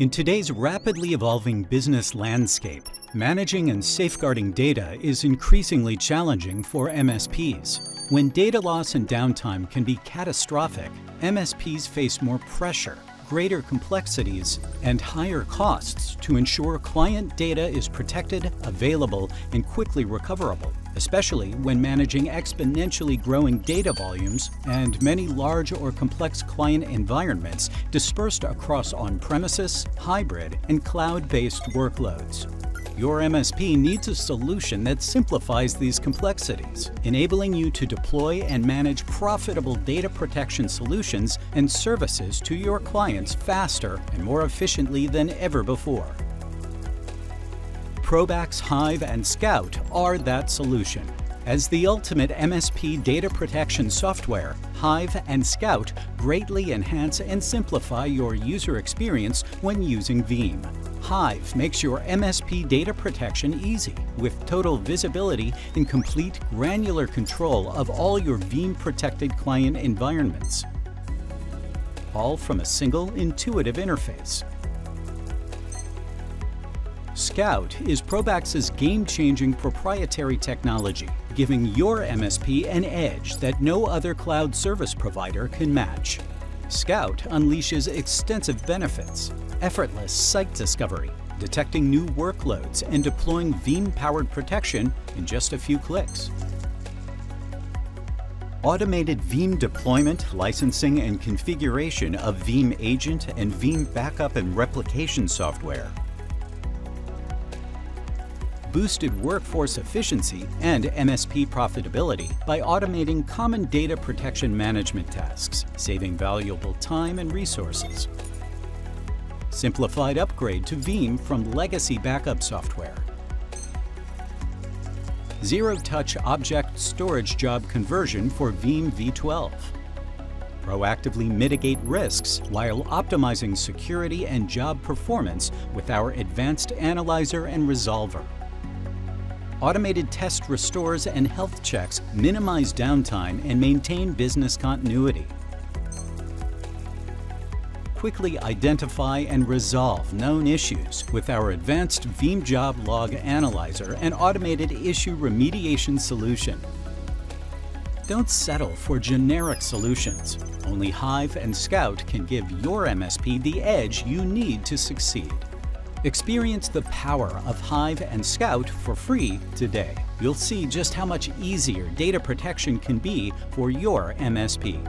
In today's rapidly evolving business landscape, managing and safeguarding data is increasingly challenging for MSPs. When data loss and downtime can be catastrophic, MSPs face more pressure, greater complexities, and higher costs to ensure client data is protected, available, and quickly recoverable especially when managing exponentially growing data volumes and many large or complex client environments dispersed across on-premises, hybrid, and cloud-based workloads. Your MSP needs a solution that simplifies these complexities, enabling you to deploy and manage profitable data protection solutions and services to your clients faster and more efficiently than ever before. Probax, Hive, and Scout are that solution. As the ultimate MSP data protection software, Hive and Scout greatly enhance and simplify your user experience when using Veeam. Hive makes your MSP data protection easy with total visibility and complete granular control of all your Veeam protected client environments. All from a single intuitive interface. Scout is Probax's game-changing proprietary technology, giving your MSP an edge that no other cloud service provider can match. Scout unleashes extensive benefits, effortless site discovery, detecting new workloads, and deploying Veeam-powered protection in just a few clicks. Automated Veeam deployment, licensing, and configuration of Veeam Agent and Veeam backup and replication software boosted workforce efficiency and MSP profitability by automating common data protection management tasks, saving valuable time and resources. Simplified upgrade to Veeam from legacy backup software. Zero-touch object storage job conversion for Veeam V12 proactively mitigate risks while optimizing security and job performance with our advanced analyzer and resolver. Automated test restores and health checks minimize downtime and maintain business continuity. Quickly identify and resolve known issues with our advanced Veeam Job Log Analyzer and automated issue remediation solution. Don't settle for generic solutions. Only Hive and Scout can give your MSP the edge you need to succeed. Experience the power of Hive and Scout for free today. You'll see just how much easier data protection can be for your MSP.